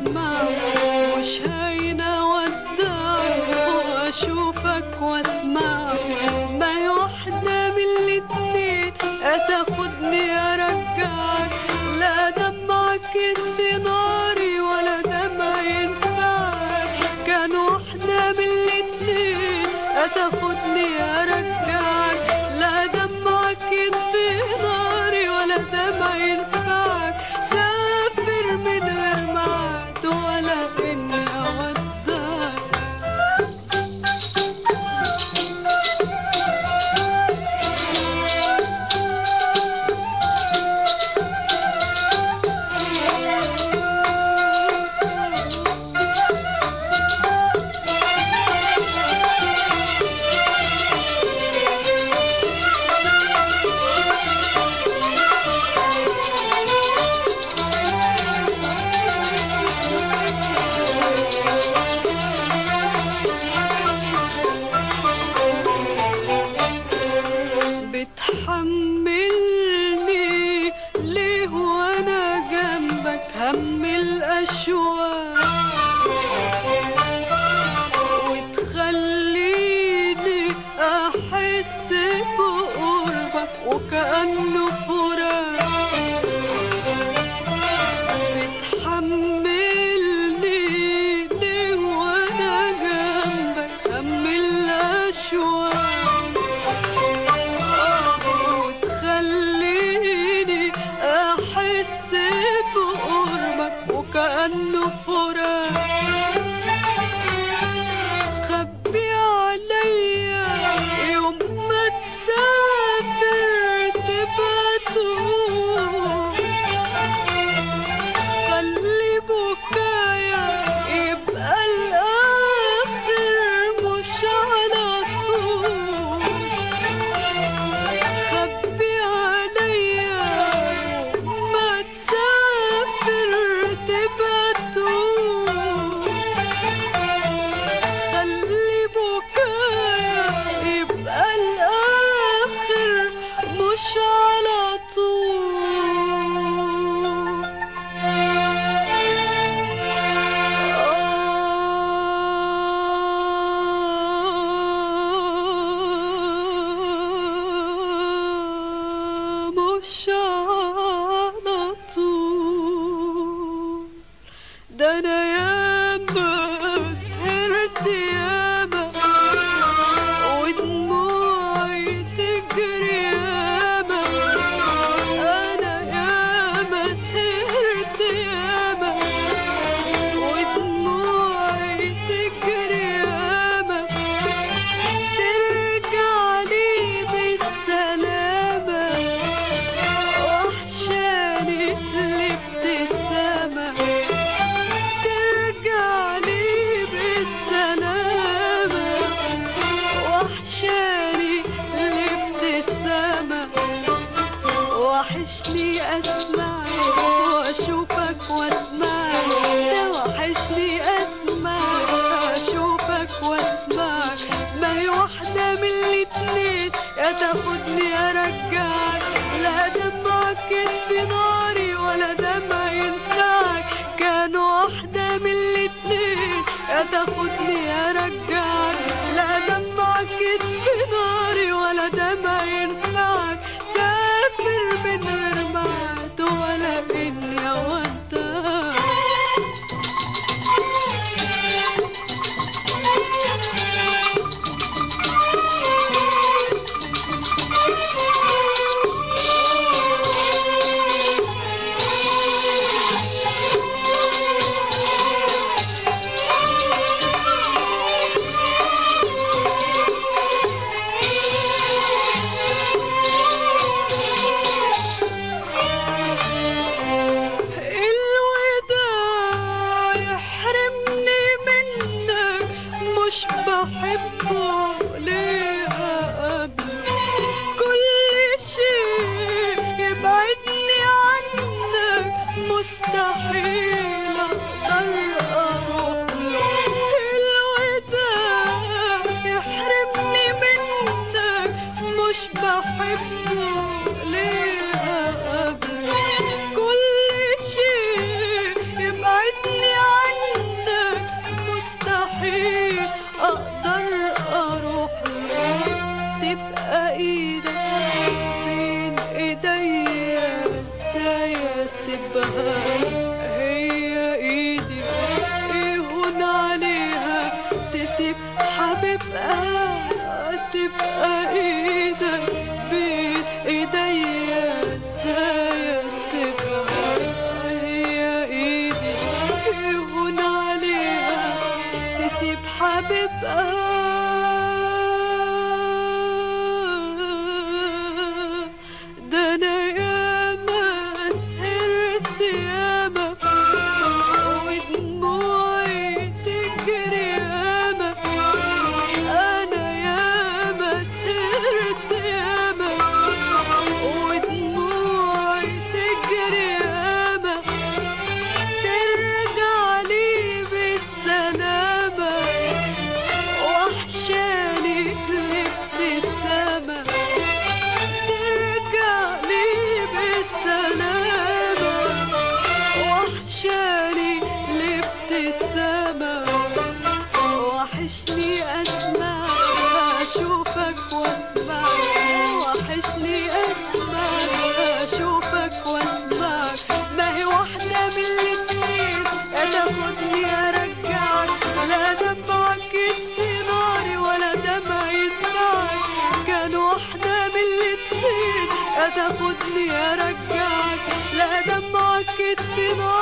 واسمع مش هين اودع وأشوفك وأسمع ما واحدة من الاتنين هتاخدني أرجعك 他 I. أشوفك وأسمعك توحشني أسمعك. أشوفك وأسمعك ما هي واحدة من الاتنين. يا تاخد أحبه ليه؟ حبيبها تبقى إيدك بين ايديا إزاي اسيبها هي ايدي يهون عليها تسيب حبيبها. أشوفك وأسمعك. وحشني أسمعك. أشوفك وأسمعك. ما هي واحدة من الاتنين. يا تاخدني أرجعك. لا ولا دمعك يطفي ناري ولا دمعي يدفعك كان واحدة من الاتنين. يا تاخدني أرجعك. لا دمعك يطفي ناري